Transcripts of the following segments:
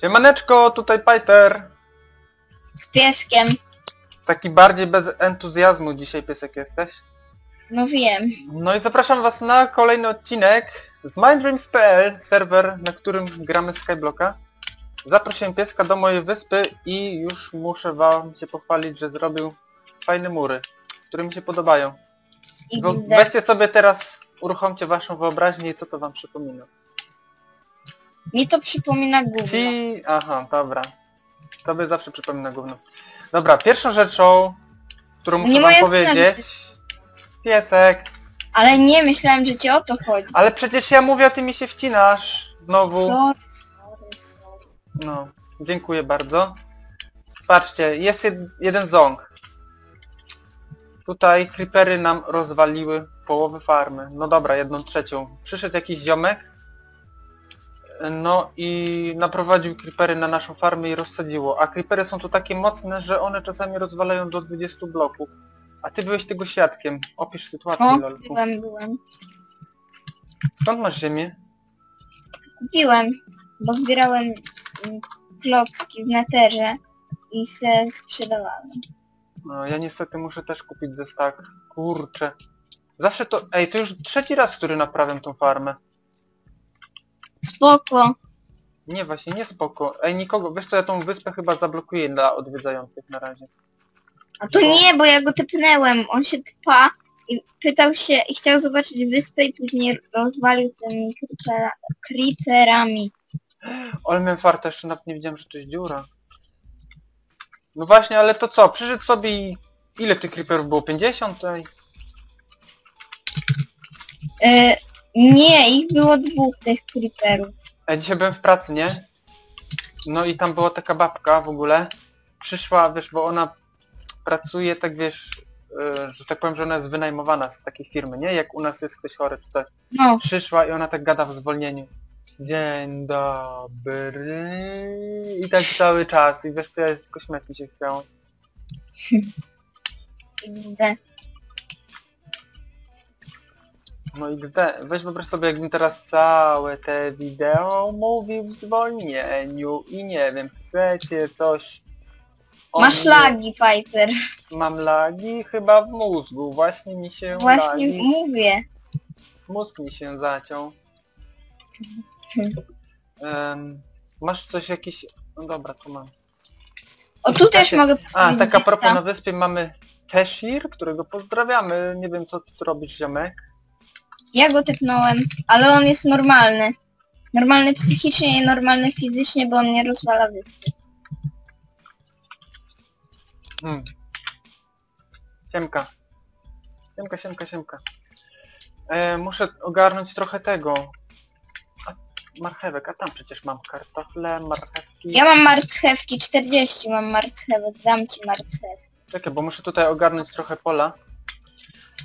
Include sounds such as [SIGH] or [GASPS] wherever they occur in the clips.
Siemaneczko, tutaj Pajter. Z pieskiem. Taki bardziej bez entuzjazmu dzisiaj piesek jesteś. No wiem. No i zapraszam was na kolejny odcinek z MindDreams.pl, serwer, na którym gramy Skyblocka. Zaprosiłem pieska do mojej wyspy i już muszę wam się pochwalić, że zrobił fajne mury, które mi się podobają. XD. weźcie sobie teraz, uruchomcie waszą wyobraźnię i co to wam przypomina. Mi to przypomina gówno. Ci... Aha, dobra. Tobie zawsze przypomina gówno. Dobra, pierwszą rzeczą, którą muszę Nie wam moja powiedzieć... Piesek. Ale nie, myślałem, że ci o to chodzi. Ale przecież ja mówię, a ty mi się wcinasz. Znowu. Sorry, sorry, sorry. No, dziękuję bardzo. Patrzcie, jest jed jeden ząg. Tutaj creepery nam rozwaliły połowę farmy. No dobra, jedną trzecią. Przyszedł jakiś ziomek. No i naprowadził creepery na naszą farmę i rozsadziło. A creepery są tu takie mocne, że one czasami rozwalają do 20 bloków. A ty byłeś tego świadkiem. Opisz sytuację, O, lolku. byłem, byłem. Skąd masz ziemię? Kupiłem, bo zbierałem mm, klocki w neterze i se sprzedawałem. No, ja niestety muszę też kupić ze stack. Kurczę. Zawsze to... Ej, to już trzeci raz, który naprawiam tą farmę. Spoko. Nie, właśnie, nie spoko. Ej, nikogo... Wiesz co, ja tą wyspę chyba zablokuję dla odwiedzających na razie. A to nie, bo ja go tepnęłem. On się tpa i pytał się i chciał zobaczyć wyspę i później rozwalił tymi creepera, creeperami. Ale miałem farta, jeszcze nawet nie wiedziałem, że to jest dziura. No właśnie, ale to co? Przyszedł sobie i... Ile tych creeperów było? 50? Ej. E, nie, ich było dwóch tych creeperów. Ej, dzisiaj byłem w pracy, nie? No i tam była taka babka w ogóle. Przyszła, wiesz, bo ona pracuje, tak wiesz, yy, że tak powiem, że ona jest wynajmowana z takiej firmy, nie? Jak u nas jest ktoś chory czy coś. No, Przyszła i ona tak gada w zwolnieniu. Dzień dobry. I tak cały czas. I wiesz co, ja tylko śmiać mi się chciało. [LAUGHS] XD. No XD, weź wyobraź sobie jakbym teraz całe te wideo mówił w zwolnieniu i nie wiem, chcecie coś... o Masz mnie- lagi, Piper. Mam lagi chyba w mózgu, właśnie mi się Właśnie lagi... mówię. Mózg mi się zaciął. Em, masz coś jakiś... No dobra, tu mam. O, tu też Takie- mogę A, postawić tak a propos na wyspie mamy Teshir, którego pozdrawiamy. Nie wiem co ty tu robisz, ziomek. Ja go tepnąłem, ale on jest normalny. Normalny psychicznie i normalny fizycznie, bo on nie rozwala wyspy. Hmm. Siemka. Siemka, siemka, siemka. E, muszę ogarnąć trochę tego. A, marchewek, a tam przecież mam kartofle, marchewki. Ja mam marchewki, 40 mam marchewek, dam ci marchewki. Czekaj, bo muszę tutaj ogarnąć trochę pola.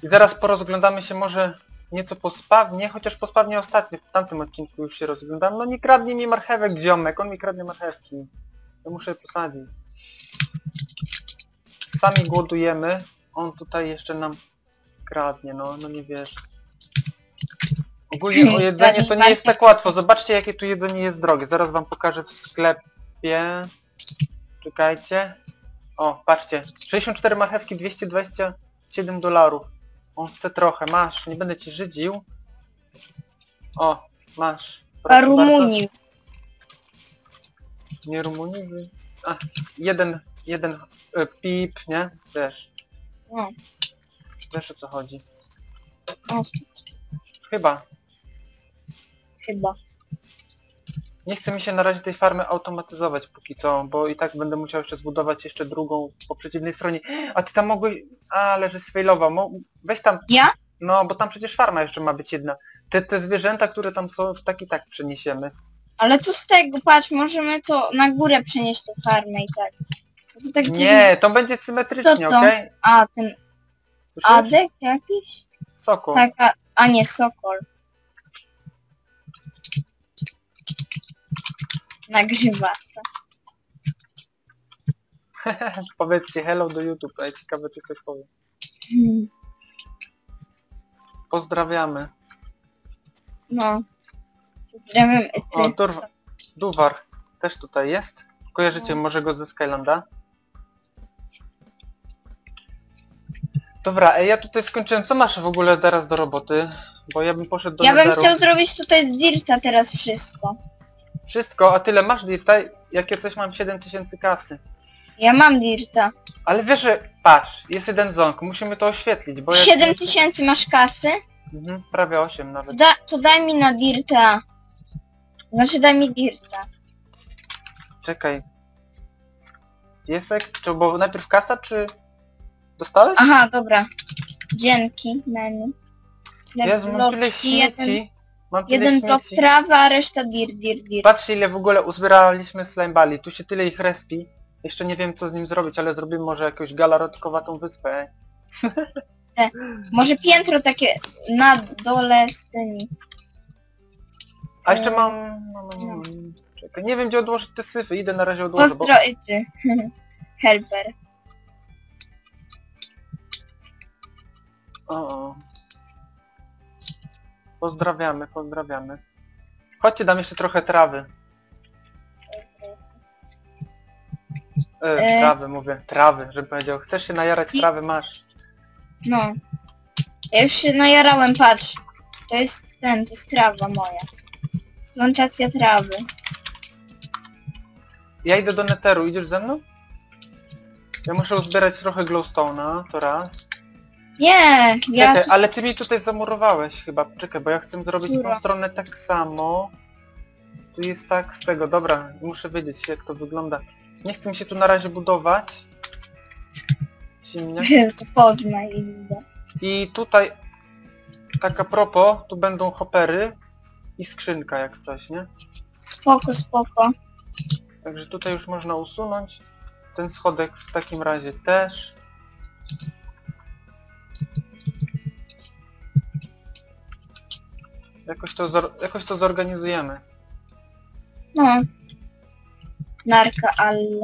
I zaraz porozglądamy się może nieco po spawnie, chociaż po spawnie ostatnio, w tamtym odcinku już się rozglądam. No nie kradnie mi marchewek ziomek, on mi kradnie marchewki. Ja muszę je posadzić. Sami głodujemy, on tutaj jeszcze nam kradnie, no, no nie wiesz. Ogólnie o jedzenie to nie jest tak łatwo. Zobaczcie jakie tu jedzenie jest drogie. Zaraz wam pokażę w sklepie. Czekajcie. O, patrzcie. 64 marchewki, 227 dolarów. On chce trochę, masz, nie będę ci żydził. O, masz. A Proszę Rumunii. bardzo. Nie Rumunii? wy- A, jeden, jeden e, pip, nie? Wiesz, No, wiesz o co chodzi. o, Chyba. chyba. Nie chce mi się na razie tej farmy automatyzować póki co, bo i tak będę musiał jeszcze zbudować jeszcze drugą po przeciwnej stronie. A ty tam mogłeś... A, ale że sfejlował. Mo... Weź tam... Ja? No, bo tam przecież farma jeszcze ma być jedna. Te, te zwierzęta, które tam są, tak i tak przeniesiemy. Ale co z tego, patrz, możemy to na górę przenieść tą farmę i tak. To, tak dziwnie. Nie, to będzie symetrycznie, okej? A, ten Słyszysz? Adek jakiś? Soko. Tak, a, a nie, Sokol. Nagrywa to. [LAUGHS] Powiedzcie hello do YouTube, Ej, ciekawe czy ktoś powie. Hmm, Pozdrawiamy. No. Pozdrawiam O. Durwa. Duwar. też tutaj jest. Kojarzycie No. może go ze Skylanda? Dobra, ej, ja tutaj skończyłem. Co masz w ogóle teraz do roboty? Bo ja bym poszedł do Ja bym Netheru. chciał zrobić tutaj z Dirta teraz wszystko. Wszystko, a tyle masz Dirta? Jak ja coś mam 7000 kasy. Ja mam Dirta. Ale wiesz, że... Patrz, jest jeden ząg, musimy to oświetlić, bo jak... 7 tysięcy masz kasy? Mhm, prawie 8 To, nawet. da, to daj mi na Dirta. Znaczy daj mi Dirta. Czekaj. Piesek? Czy, bo najpierw kasa, czy... Dostałeś? Aha, dobra. Dzięki. Sklep Jezu, mam tyle jeden, śmieci. Mam tyle jeden śmieci. trawy, a reszta dir, dir, dir. Patrzcie ile w ogóle uzbieraliśmy slimebali. Tu się tyle ich respi. Jeszcze nie wiem co z nim zrobić, ale zrobimy może jakąś galarotkowatą wyspę. ej. Może piętro takie na dole z tymi. A jeszcze Eee, mam... No, no, no. Czekaj, nie wiem gdzie odłożyć te syfy. Idę na razie odłożę, bo... Pozdro i ty. [LAUGHS] Helper. O, o. Pozdrawiamy, pozdrawiamy. Chodźcie, dam jeszcze trochę trawy. E, E. trawy mówię, trawy, żeby powiedział. Chcesz się najarać I- trawy, masz. No. Ja już się najarałem, patrz. To jest ten, to jest trawa moja. Plantacja trawy. Ja idę do Netheru, idziesz ze mną? Ja muszę uzbierać trochę glowstone'a, to raz. Nie, ja Czekaj, tu ale ty mi tutaj zamurowałeś chyba. Czekaj, bo ja chcę zrobić w tą Która? stronę tak samo. Tu jest tak z tego, dobra, muszę wiedzieć jak to wygląda. Nie chcę mi się tu na razie budować. Ziemniak. [LAUGHS] to poznaj i widzę. I tutaj, tak a propos, tu będą hopery i skrzynka jak coś, nie? Spoko, spoko. Także tutaj już można usunąć. Ten schodek w takim razie też. Jakoś to, zor- jakoś to zorganizujemy. No. Narka all.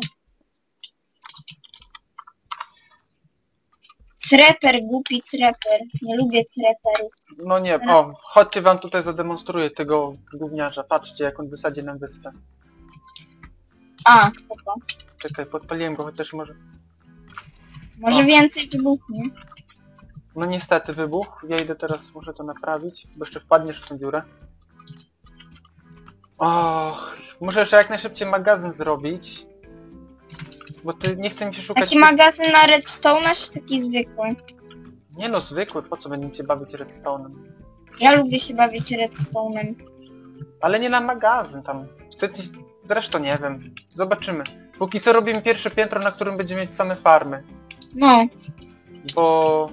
Treper, głupi treper. Nie lubię treperów. No nie, o, chodźcie wam tutaj zademonstruję tego gówniarza. Patrzcie jak on wysadzi nam wyspę. A, spoko. Czekaj, podpaliłem go chociaż może... Może O. więcej wybuchnie. No niestety wybuch. Ja idę teraz, muszę to naprawić, bo jeszcze wpadniesz w tę dziurę. Och, muszę jeszcze jak najszybciej magazyn zrobić. Bo ty nie chce mi się szukać... Taki tych- magazyn na redstone, czy taki zwykły? Nie no, zwykły, po co będziemy cię bawić redstone'em? Ja lubię się bawić redstone'em. Ale nie na magazyn tam. Ci... Zresztą nie wiem. Zobaczymy. Póki co robimy pierwsze piętro, na którym będziemy mieć same farmy. No. Bo...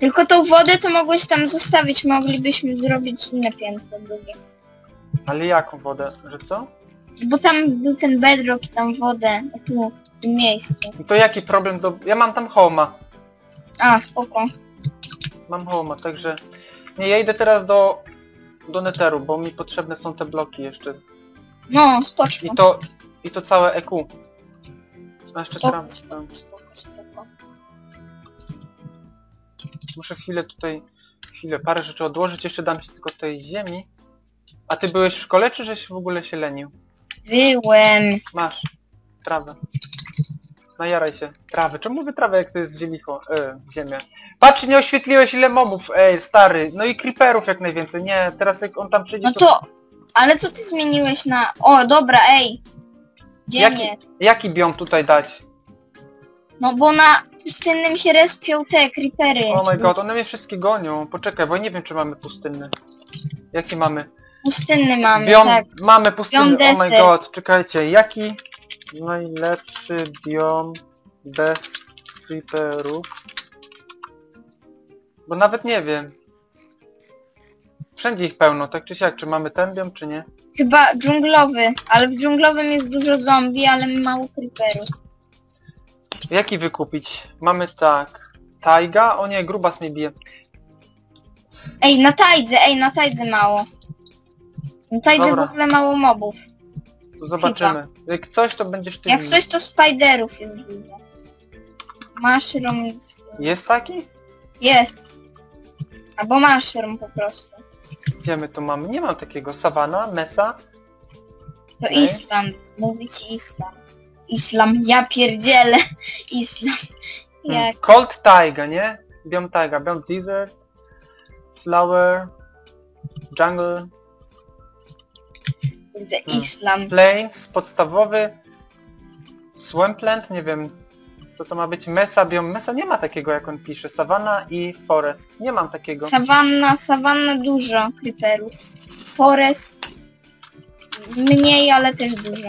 Tylko tą wodę to mogłeś tam zostawić, moglibyśmy zrobić inne piętro drugie. Ale jaką wodę? Że co? Bo tam był ten bedrock, tam wodę, tu, w tym miejscu. No to jaki problem do... Ja mam tam homa. A, spoko. Mam homa, także... Nie, ja idę teraz do... Do neteru, bo mi potrzebne są te bloki jeszcze. No, spoczko. I to... I to całe EQ. A jeszcze Spoko, teraz... spoko, spoko, spoko. Muszę chwilę tutaj... Chwilę, parę rzeczy odłożyć. Jeszcze dam ci tylko tej ziemi. A ty byłeś w szkole, czy żeś w ogóle się lenił? Byłem. Masz. Trawę. Najaraj się. Trawę. Czemu mówię trawę, jak to jest zielicho? E, ziemia. Patrz, nie oświetliłeś ile mobów, ej, stary. No i creeperów jak najwięcej. Nie, teraz jak on tam przyjdzie, No to... Ale co ty zmieniłeś na... O, dobra, ej. Gdzie Jaki-? Jaki biom tutaj dać? No bo na pustynnym się respią te creepery. Oh my god, one mnie wszystkie gonią. Poczekaj, bo ja nie wiem, czy mamy pustynny. Jaki mamy? Pustynny mamy, Biom, tak. mamy pustynny, Biom oh my god. Czekajcie, jaki najlepszy biom bez creeperów? Bo nawet nie wiem. Wszędzie ich pełno, tak czy siak, czy mamy ten biom, czy nie? Chyba dżunglowy, ale w dżunglowym jest dużo zombie, ale mało creeperów. Jaki wykupić? Mamy tak. Taiga? O nie, grubas mnie bije. Ej, na tajdze, ej, na tajdze mało. Na tajdze Dobra. w ogóle mało mobów. To zobaczymy. Jak coś, to będziesz ty Jak coś to spiderów jest dużo. Mushroom jest... Jest taki? Jest. Albo mushroom po prostu. Gdzie my tu mamy? Nie mam takiego. Sawana, Mesa. To Okej. Islam. Mówi ci Islam. Ja pierdzielę. Islam. Hmm. Jak Cold Taiga, nie? Biom Taiga, Biom Desert, Flower, Jungle, kurde, Hmm. Islam. Plains, podstawowy, Swampland, nie wiem co to ma być, Mesa, Biom Mesa, nie ma takiego jak on pisze, Savannah i Forest, nie mam takiego. Sawanna, sawanna dużo creeperów. Forest mniej, ale też dużo.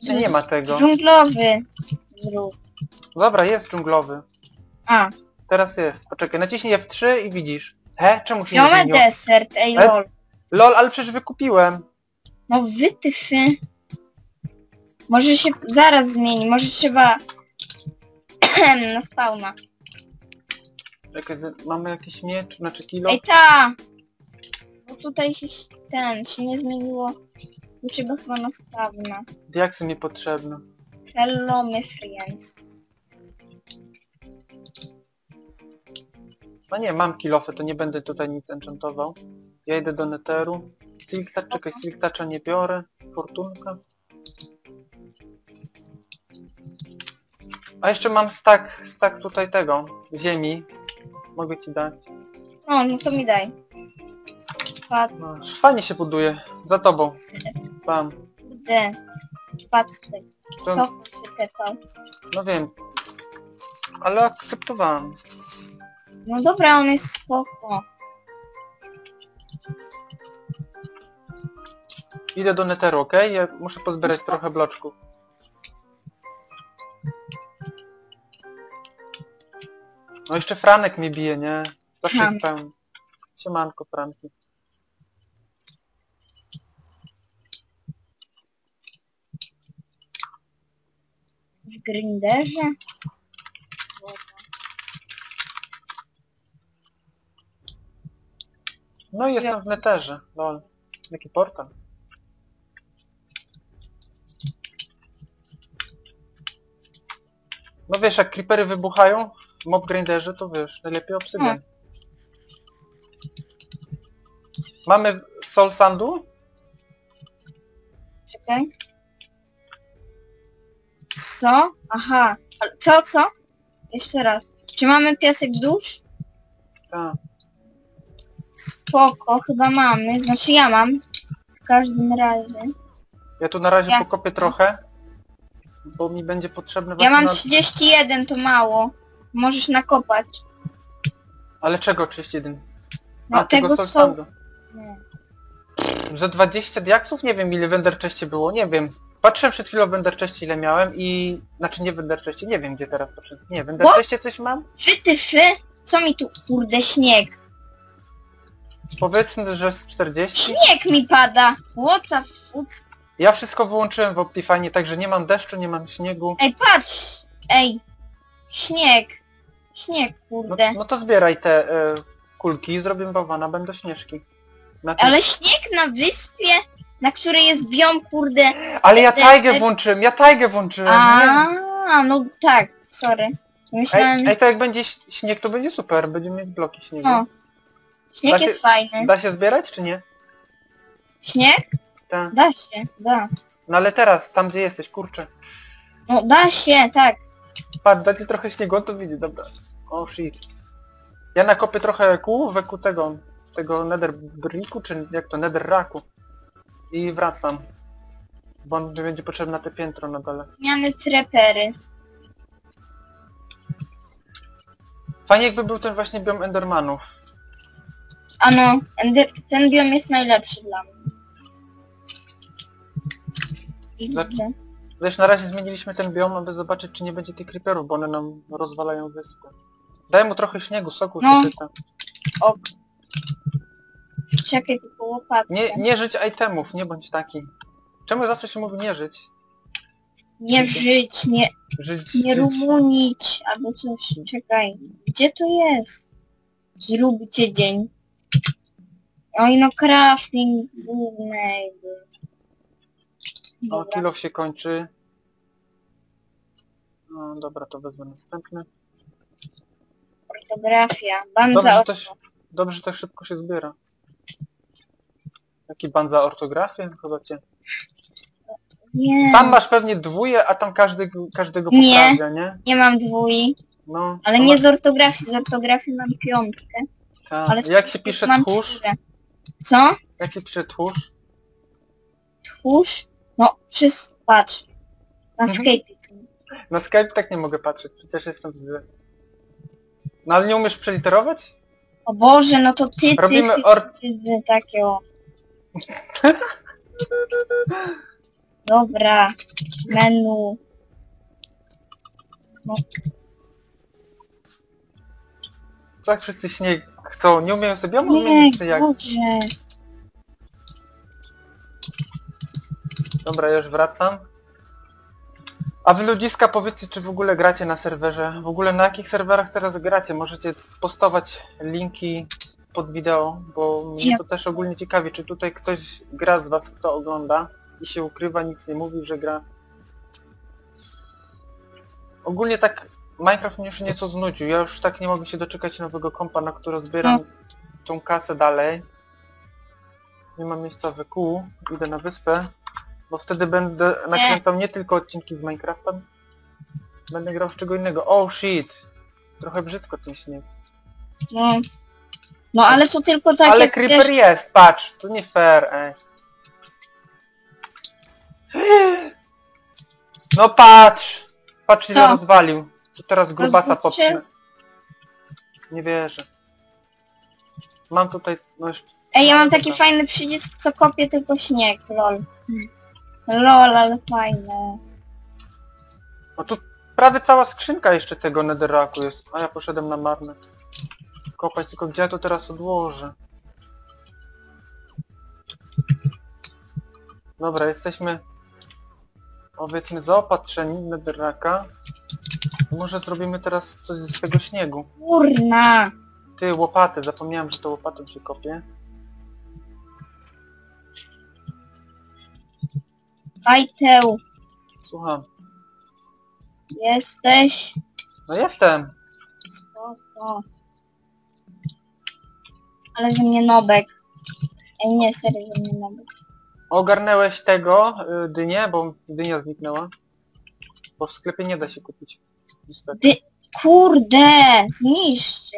Z- Nie ma tego. Dżunglowy zrób. Dobra, jest dżunglowy, A, teraz jest, poczekaj, naciśnij F3 i widzisz. He? Czemu się nie biome zmieniło? desert, ej E? lol. Lol, ale przecież wykupiłem. No wytyfy. Może się zaraz zmieni, może trzeba [CLEARS THROAT] na spawna. Czekaj, z- mamy jakiś miecz, znaczy kilo. Ej ta! Bo tutaj się ten, się nie zmieniło. Tu trzeba chyba na spawna. Diaksy mi potrzebne. Hello my friends. No nie, mam kilofy, to nie będę tutaj nic enchantował. Ja idę do neteru. Silksa, czekaj, silktacza nie biorę. Fortunka. A jeszcze mam stack, stack tutaj tego, ziemi. Mogę ci dać. O, no to mi daj. Pac, No, fajnie się buduje. Za tobą. Bam. kurde. Pacek. To- tepał. No wiem. Ale akceptowałem. No dobra, on jest spoko. Idę do neteru, okej? Ja muszę pozbierać trochę bloczków. No jeszcze Franek mnie bije, nie? Zawsze pełny. Siemanko, Franki. W grinderze? No i jestem w neterze, lol. Jaki portal. No wiesz, jak creepery wybuchają w mob grinderze, to wiesz, najlepiej obsydian. Hmm. Mamy soul sandu? Czekaj. Co? Aha. Ale Co, co? Jeszcze raz. Czy mamy piasek dusz? Tak. Spoko, chyba mamy. Znaczy ja mam. W każdym razie. Ja tu na razie Ja- pokopię trochę, bo mi będzie potrzebne Ja właśnie mam na... 31, to mało. Możesz nakopać. Ale czego 31? No A, tego są... sandu. Nie. Że 20 diaksów? Nie wiem ile w Enderchestie było, nie wiem. Patrzyłem przed chwilą w Enderchestie ile miałem i... Znaczy nie w Enderchestie, nie wiem gdzie teraz patrzę. Nie, w Enderchestie coś mam? Wytyfy? Co mi tu, kurde, śnieg? Powiedzmy, że z 40. Śnieg mi pada! What the fuck? Ja wszystko wyłączyłem w Optifine, także nie mam deszczu, nie mam śniegu. Ej, patrz! Ej! Śnieg! Śnieg, No, kurde. no to zbieraj te e, kulki i zrobię bałwana, będą śnieżki. Na tym- Ale śnieg na wyspie, na której jest biom, kurde. Ale ja te- tajgę włączyłem, ja tajgę włączyłem, nie? A, no tak, sorry. Myślałem, Ej, ej, to jak będzie ś- śnieg, to będzie super, będziemy mieć bloki śniegu. no. Śnieg jest fajny. Da się zbierać, czy nie? Śnieg? Tak. Da się, da. No ale teraz, tam gdzie jesteś, kurczę. No da się, tak. Patrz, będzie trochę śniegu, on to widzi, dobra. O shit. Ja nakopię trochę kół wokół tego, tego nether bricku, czy jak to, nether raku. I wracam. Bo on mi będzie potrzebne na te piętro na dole. Zmiany trepery. Fajnie jakby był ten właśnie biom endermanów. Ano, ender- ten biom jest najlepszy dla mnie. I Znaczy- widzę. Wiesz, na razie zmieniliśmy ten biom, aby zobaczyć czy nie będzie tych creeperów, bo one nam rozwalają wyspę. Daj mu trochę śniegu, soku No. się pyta. Ok. Czekaj tylko łopatkę. Nie, nie żyć itemów, nie bądź taki. Czemu zawsze się mówi nie żyć? Nie żyć, nie, Żyć, nie żyć. rumunić, albo coś. Czekaj, gdzie to jest? Zróbcie dzień. Oj no crafting głównej. O, Dobra. kilof się kończy. No dobra, to wezmę następny. Ortografia. Ban Dobrze, za że to, się- dobrze, że tak szybko się zbiera. Jaki ban za ortografię? Chyba cię. Nie, Sam masz pewnie dwóje, a tam każdy, każdego Nie. poprawia, nie? nie mam dwój, No. ale to nie masz- z ortografii, z ortografii mam piątkę. tak. Ale z Jak się pisze mam tchórz? Co? Jak się pisze tchórz? Tchórz? No, przez... patrz. Na Mhm. Skype. Na Skype tak nie mogę patrzeć, przecież jestem w... No ale nie umiesz przeliterować? O Boże, no to ty, ty, Robimy ty, or... ty, ty takie o. Dobra. Menu. Tak wszyscy śnieg chcą, nie umieją sobie, Nie, umieją czy jak? Boże. Dobra, już wracam. A wy ludziska powiedzcie, czy w ogóle gracie na serwerze? W ogóle na jakich serwerach teraz gracie? Możecie postować linki pod wideo, bo mnie Ja- to też ogólnie ciekawi, czy tutaj ktoś gra z was, kto ogląda i się ukrywa, nic nie mówi, że gra. Ogólnie tak Minecraft mnie już nieco znudził, ja już tak nie mogę się doczekać nowego kompa, na które zbieram tą kasę dalej. Nie mam miejsca w kół, idę na wyspę, bo wtedy będę nakręcał nie tylko odcinki z Minecrafta, będę grał w czego innego. Oh shit! Trochę brzydko ten śnieg. No. No ale to tylko tak Ale jak creeper też... jest, patrz, to nie fair, ej. No patrz! Patrz ile Co? rozwalił. To teraz grubasa Rozwódcie? popchnę. Nie wierzę. Mam tutaj, no już Ej, ja mam taki fajny przycisk, co kopie tylko śnieg, lol. Lol, ale fajne. No tu prawie cała skrzynka jeszcze tego netherraku jest, a ja poszedłem na marne. Kopać, tylko gdzie ja to teraz odłożę? Dobra, jesteśmy powiedzmy zaopatrzeni w netherraka. Może zrobimy teraz coś z tego śniegu. Kurna. Ty, łopaty, zapomniałem, że to łopatą się kopie. Fajteł. Słucham. Jesteś. No jestem! Spoko. Ale ze mnie nobek. Ej, nie, serio, ze mnie nobek. Ogarnęłeś tego, y, dynię, bo dynia zniknęła. Bo w sklepie nie da się kupić. Niestety. Kurde, zniszczy.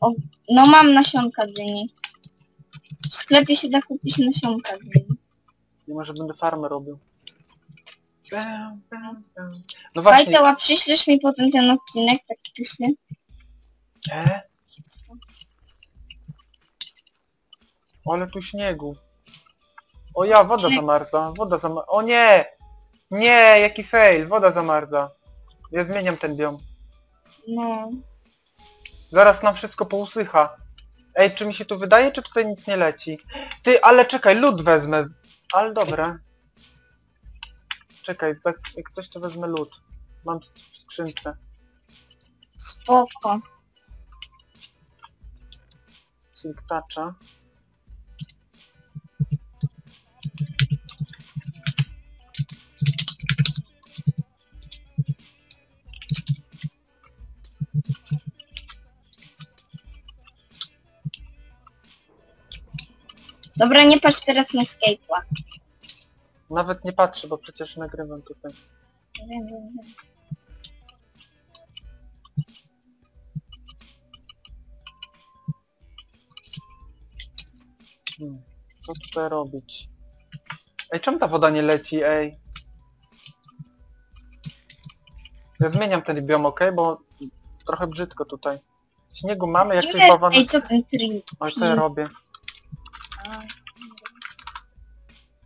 O, no mam nasionka dyni. W sklepie się da kupić nasionka dyni. Nie może będę farmę robił. No właśnie. Fajteł, a przyślesz mi potem ten odcinek, taki pisy? E? Ale tu śniegu. O ja, woda zamarza, woda zamarza. O nie! Nie, jaki fail, woda zamarza. Ja zmieniam ten biom. No. Zaraz nam wszystko pousycha. Ej, czy mi się tu wydaje, czy tutaj nic nie leci? Ty, ale czekaj, lód wezmę. Ale dobra. Czekaj, za- jak coś to wezmę lód. Mam w skrzynce. Spoko. Silk Dobra, nie patrz teraz na Skype'a. Nawet nie patrzę, bo przecież nagrywam tutaj. Wiem, wiem, wiem. Hmm. Co tutaj robić? Ej, czemu ta woda nie leci, ej? Ja zmieniam ten biom, ok? Bo trochę brzydko tutaj. Śniegu mamy, jak coś Ile- bałwan... Ej, co ten trip? Oj, co ja robię?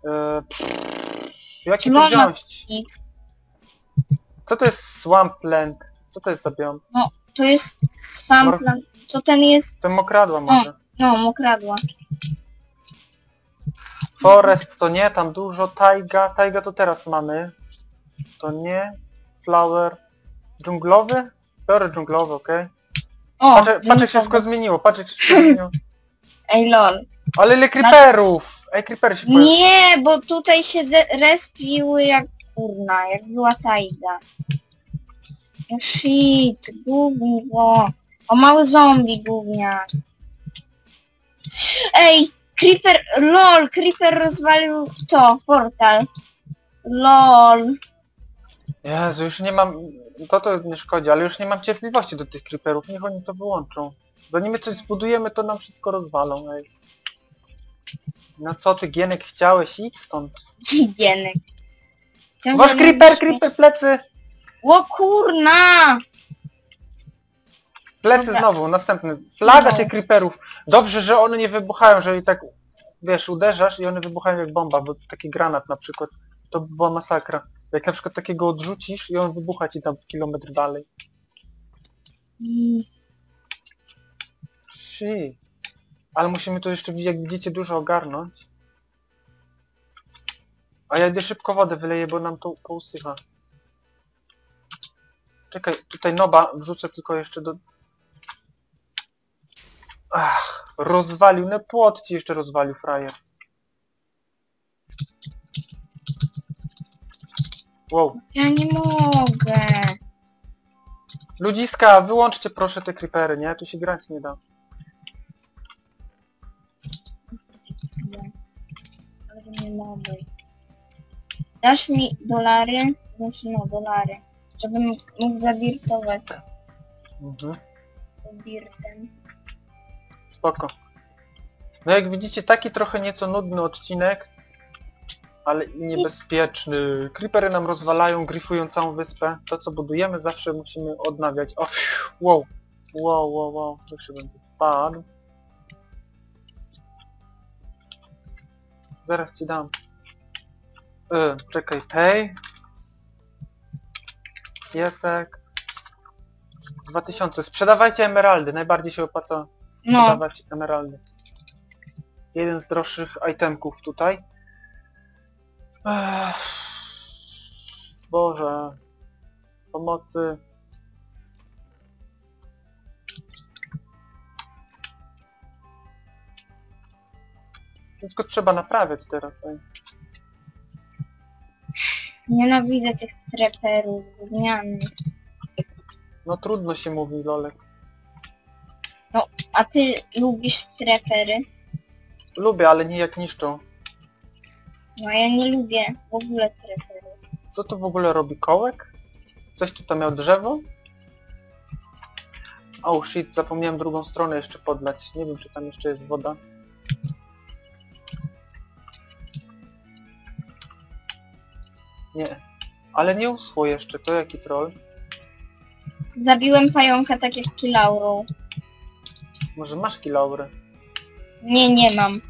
E, pff, jaki tu Wolno. wziąć? Nic. Co to jest swampland? Co to jest za biom? To jest swampland. Co ten jest? To mokradła może. No, mokradła. Forest to nie, tam dużo. Taiga, taiga to teraz mamy. To nie. Flower. Dżunglowy? Biorę dżunglowy, okej. O, Patrz, patrz jak się wszystko zmieniło, patrz jak się wszystko zmieniło. Ej, lol. Ale ile creeperów! Ej, creepery się pojawiły. Nie, bo tutaj się ze- respiły jak kurna, jak była tajda. No shit, gówno. O, mały zombie gówniak. Ej, Creeper, lol, Creeper rozwalił to, portal. Lol. Jezu, już nie mam... To to nie szkodzi, ale już nie mam cierpliwości do tych creeperów. Niech oni to wyłączą. Zanim my coś zbudujemy, to nam wszystko rozwalą, ej. No co ty, Gienek, chciałeś? Idź stąd. Higienek. Masz creeper, creeper, plecy! O kurna! Plecy Dobra. znowu, następny. Plaga No. tych creeperów. Dobrze, że one nie wybuchają, że i tak, wiesz, uderzasz i one wybuchają jak bomba, bo taki granat na przykład, to by była masakra. Jak na przykład takiego odrzucisz i on wybucha ci tam kilometr dalej. Mm, Shit. Ale musimy tu jeszcze, jak widzicie, dużo ogarnąć. A ja idę szybko wodę wyleję, bo nam to pousycha. Czekaj, tutaj noba wrzucę tylko jeszcze do... Ach, rozwalił, no płot ci jeszcze rozwalił, frajer. Wow. Ja nie mogę. Ludziska, wyłączcie proszę te creepery, nie? Tu się grać nie da. Mogę. Dasz mi dolary? Znaczy no dolary. Żebym mógł zadirtować Mhm. dirtem. Spoko. No jak widzicie, taki trochę nieco nudny odcinek, ale i niebezpieczny. Creepery nam rozwalają, gryfują całą wyspę. To co budujemy zawsze musimy odnawiać. O, wow. Wow, wow, wow. Jeszcze będzie spadł. Zaraz ci dam. E, czekaj, pay. Piesek. 2000. Sprzedawajcie emeraldy, najbardziej się opłaca No, sprzedawać emeraldy. Jeden z droższych itemków tutaj. Ech. Boże. Pomocy. Wszystko trzeba naprawiać teraz. Ej. nienawidzę tych streperów gównianych. No trudno się mówi, Lolek. A ty lubisz strepery? Lubię, ale nie jak niszczą. No ja nie lubię w ogóle streperów. Co to w ogóle robi kołek? Coś tu tam miał drzewo? Oh shit, zapomniałem drugą stronę jeszcze podlać. Nie wiem, czy tam jeszcze jest woda. Nie. Ale nie uschło jeszcze, to jaki troll? Zabiłem pająka tak jak kilaurą. Może masz kilaury? Nie, nie mam.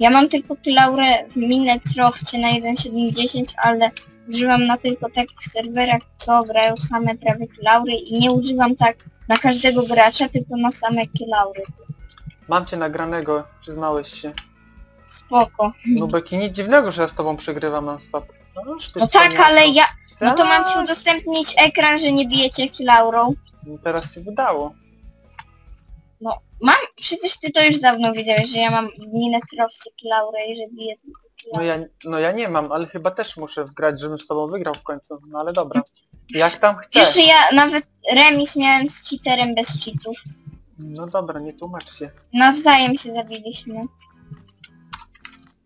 Ja mam tylko kilaurę w Minetrofcie na 1.7.10, ale używam na tylko takich serwerach, co grają same prawie kilaury i nie używam tak na każdego gracza, tylko na same kilaury. Mam cię nagranego, przyznałeś się. Spoko. Nubek i nic dziwnego, że ja z tobą przegrywam non stop. No, No tak, ale ja... No to mam ci udostępnić ekran, że nie bijecie kilaurą. No Teraz się wydało. No, mam... Przecież ty to już dawno wiedziałeś, że ja mam w Minetrofcie kilaurę i że biję tylko No kilaurę. ja, no ja nie mam, ale chyba też muszę wgrać, żebym z tobą wygrał w końcu. No ale dobra. Jak tam Wiesz, chcesz. że ja nawet remis miałem z cheaterem bez cheatów. No dobra, nie tłumacz się. Nawzajem się zabiliśmy.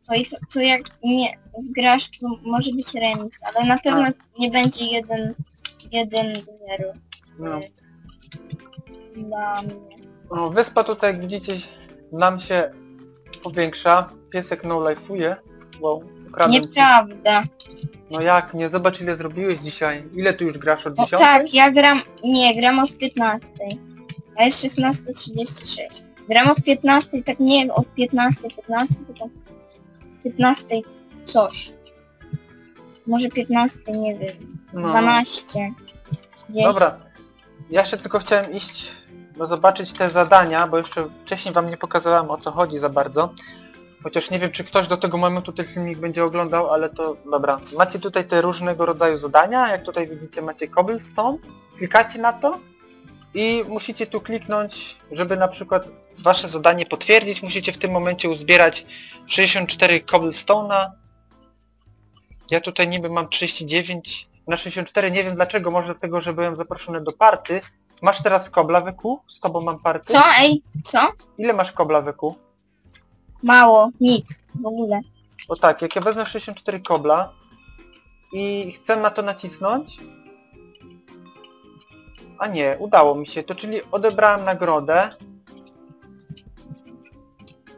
To i to, to jak nie wgrasz, to może być remis, ale na pewno nie będzie jeden, jeden zero. No. Dla mnie. no wyspa tutaj, jak widzicie, nam się powiększa. Piesek no life'uje. Wow, ukradłem ci. Nieprawda. No jak, nie? Zobacz ile zrobiłeś dzisiaj. Ile tu już grasz od O, 10? tak, ja gram, nie, gram od 15. A jest 16.36. Gram od 15, tak nie od 15, 15, tylko 15 coś. Może 15, nie wiem. No. 12. 10. Dobra. Ja jeszcze tylko chciałem iść, no zobaczyć te zadania, bo jeszcze wcześniej wam nie pokazałem o co chodzi za bardzo. Chociaż nie wiem, czy ktoś do tego momentu ten filmik będzie oglądał, ale to dobra. Macie tutaj te różnego rodzaju zadania, jak tutaj widzicie macie cobblestone, klikacie na to i musicie tu kliknąć, żeby na przykład wasze zadanie potwierdzić, musicie w tym momencie uzbierać 64 cobblestone'a. Ja tutaj niby mam 39 na 64, nie wiem dlaczego, może dlatego, że byłem zaproszony do party. Masz teraz kobla wyku? Z tobą mam party? Co? Ej, co? Ile masz kobla wyku? Mało, nic, w ogóle. Bo tak, jak ja wezmę 64 kobla i chcę na to nacisnąć... A nie, udało mi się to, czyli odebrałem nagrodę.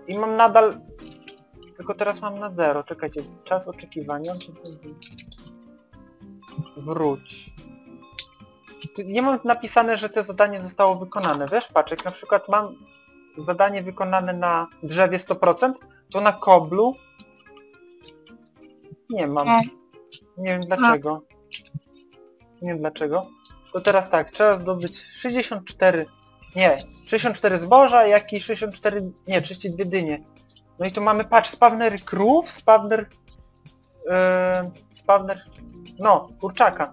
I mam nadal... Tylko teraz mam na zero. Czekajcie, czas oczekiwania. Wróć. Nie mam napisane, że to zadanie zostało wykonane. Wiesz, paczek, na przykład mam zadanie wykonane na drzewie 100%, to na koblu nie mam. No. Nie wiem dlaczego. Nie wiem dlaczego. To teraz tak, trzeba zdobyć 64... Nie, 64 zboża, jak i 64... Nie, 32 dynie. No i tu mamy, patrz, spawner krów, spawner... Yy, spawner... No, kurczaka.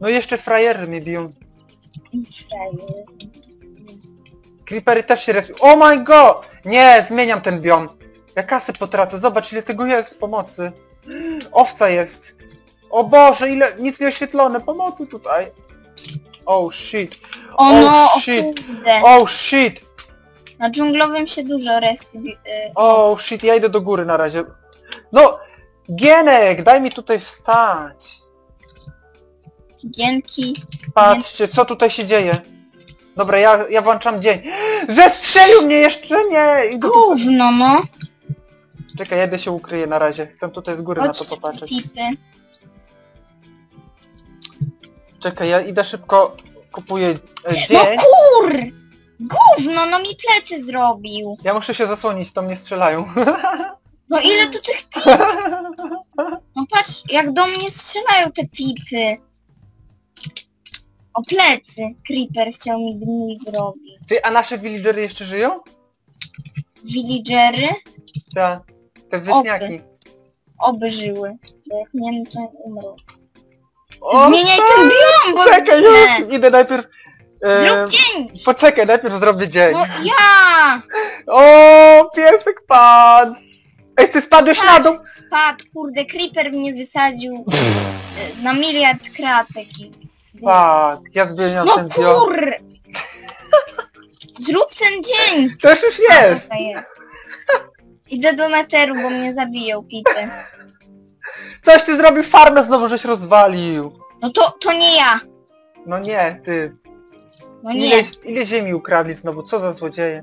No i jeszcze frajery mnie biją. Creepery też się respią. Oh my god! Nie, zmieniam ten biom. Ja kasę potracę. Zobacz ile tego jest pomocy. [GASPS] Owca jest. O Boże, ile... Nic nie oświetlone. Pomocy tutaj. Oh shit. O Oh, no, o shit. kurde. Oh shit. Na dżunglowym się dużo respi. y, Oh shit, ja idę do góry na razie. No! Gienek, daj mi tutaj wstać. Gienki. Patrzcie, co tutaj się dzieje. Dobra, ja, ja włączam dzień. [GASPS] Zestrzelił mnie jeszcze nie! Idę tu... Gówno, no. Czekaj, ja idę się ukryję na razie. Chcę tutaj z góry na to popatrzeć. pipy. Czekaj, ja idę szybko, kupuję e, No dzień. kur! Gówno, no mi plecy zrobił. Ja muszę się zasłonić, to mnie strzelają. [LAUGHS] No ile tu tych pip? No patrz, jak do mnie strzelają te pipy. O plecy. Creeper chciał mi gnój zrobić. Ty, a nasze villagery jeszcze żyją? Villagery Te, te wieśniaki. oby żyły. Bo jak nie, no to umrą. O, Zmieniaj ten biom, bo Czekaj, już! Idę najpierw... E, Zrób dzień! poczekaj, najpierw zrobię dzień. No ja! O, piesek padł! Ej, ty spadłeś na dół! Spadł, kurde, creeper mnie wysadził e, na miliard kratek i... Fuck, ja zmieniam No ten biom. kur! Zrób ten dzień! To już jest! Idę do neteru, bo mnie zabiją pipy. Coś ty zrobił, farmę znowu żeś rozwalił. No to, to nie ja! No nie, ty. No nie. Ile, ile ziemi ukradli znowu, co za złodzieje?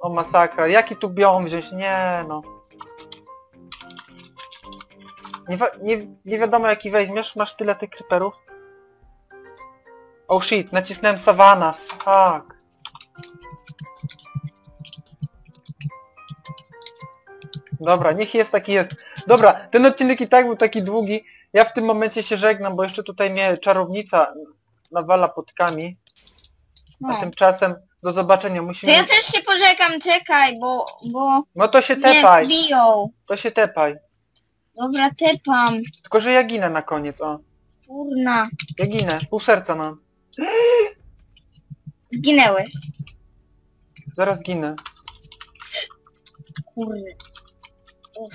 O masakra, jaki tu biom wziąć? Nie no. Nie, nie, nie wiadomo jaki weźmiesz, masz tyle tych creeperów. Oh shit, nacisnąłem sawana, fuck. Dobra, niech jest taki jest. Dobra, ten odcinek i tak był taki długi. Ja w tym momencie się żegnam, bo jeszcze tutaj mnie czarownica nawala potkami. A No. tymczasem do zobaczenia. To Musimy... ja też się pożegam, czekaj, bo, bo No to się mnie tepaj, zbiją. to się tepaj. Dobra, tepam. Tylko, że ja ginę na koniec, o. Kurna. Ja ginę, pół serca mam. [GASPS] Zginęłeś. Zaraz ginę. Kurde.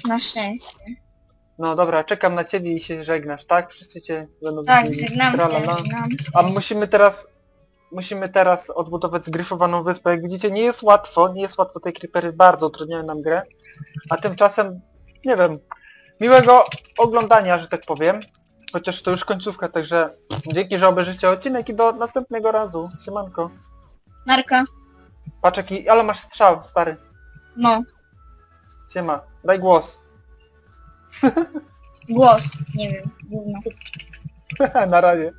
Na szczęście. No dobra, czekam na ciebie i się żegnasz, tak? Wszyscy cię będą Tak, widzieli. żegnam się, Tralala. żegnam się. A musimy teraz... Musimy teraz odbudować zgryfowaną wyspę. Jak widzicie, nie jest łatwo, nie jest łatwo, te creepery bardzo utrudniają nam grę. A tymczasem, nie wiem, miłego oglądania, że tak powiem. Chociaż to już końcówka, także dzięki, że obejrzycie odcinek i do następnego razu. Siemanko. Marka. Patrz jaki, ale masz strzał, stary. No. Siema, daj głos. Głos. Nie wiem. Gówno. [LAUGHS] Na razie.